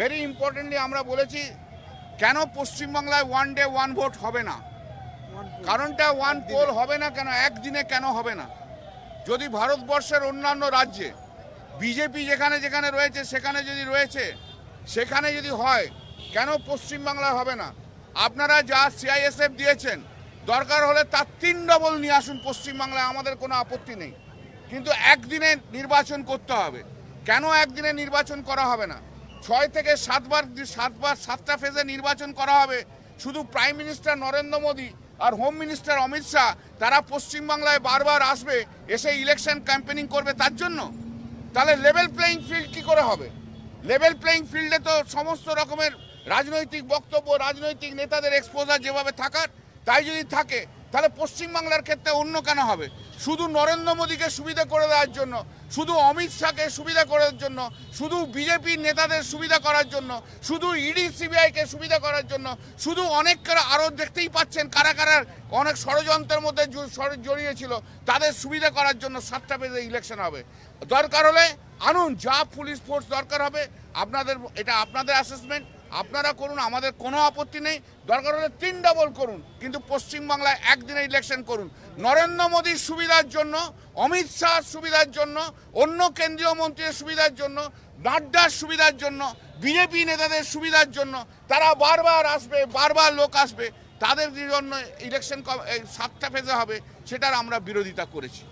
Very importantly আমরা বলেছি কেন পশ্চিমবাংলায় ওয়ান ডে ওয়ান ভোট হবে না? কারণটা ওয়ান পোল হবে না কেন? একদিনে কেন হবে না? যদি ভারতবর্ষের অন্যান্য রাজ্যে বিজেপি যেখানে যেখানে রয়েছে সেখানে যদি রয়েছে সেখানে যদি হয় কেন পশ্চিমবাংলায় হবে না? আপনারা যা সিআইএসএফ দিয়েছেন দরকার হলে তার তিন ডবল নিয়ে আসুন পশ্চিমবাংলায় আমাদের কোনো আপত্তি নেই। কিন্তু একদিনে নির্বাচন করতে হবে। কেন একদিনে নির্বাচন করা হবে না? ছয় থেকে সাতবার সাতবার, সাতটা ফেজে নির্বাচন করা হবে। শুধু প্রাইম মিনিস্টার নরেন্দ্র মোদী আর হোম মিনিস্টার অমিত শাহ, তারা পশ্চিমবাংলায় বারবার আসবে, এসে ইলেকশন ক্যাম্পেনিং করবে, তার জন্য? তাহলে লেভেল প্লেইং ফিল্ড কি করে হবে? লেভেল প্লেইং ফিল্ডে তো সমস্ত রকমের রাজনৈতিক বক্তব্য, রাজনৈতিক নেতাদের এক্সপোজার যেভাবে থাকার, তাই যদি থাকে, তাহলে পশ্চিমবাংলার ক্ষেত্রে অন্য কেন হবে? শুধু নরেন্দ্র মোদীকে সুবিধা করে দেওয়ার জন্য শুধু অমিত শাহকে সুবিধা করার জন্য, শুধু বিজেপির নেতাদের সুবিধা করার জন্য, শুধু ইডি, সিবিআইকে সুবিধা করার জন্য, শুধু অনেক আরও দেখতেই পাচ্ছেন কারা কারা অনেক ষড়যন্ত্রের মধ্যে জ- ষড়- জড়িয়েছিল তাদের সুবিধা করার জন্য সাতটা পেজে ইলেকশন হবে। দরকার হলে আনুন, যা পুলিশ ফোর্স দরকার হবে, আপনাদের, এটা আপনাদের অ্যাসেসমেন্ট আপনারা করুন, আমাদের কোনো আপত্তি নেই। দরকার হলে তিন ডাবল করুন, কিন্তু পশ্চিমবাংলায় একদিনে ইলেকশন করুন। নরেন্দ্র মোদীর সুবিধার জন্য, অমিত শাহর সুবিধার জন্য, অন্য কেন্দ্রীয় মন্ত্রীর সুবিধার জন্য, নাড্ডার সুবিধার জন্য, বিজেপি নেতাদের সুবিধার জন্য, তারা বারবার আসবে, বারবার লোক আসবে, তাদের জন্য ইলেকশন সাতটা ফেজে হবে, সেটার আমরা বিরোধিতা করেছি।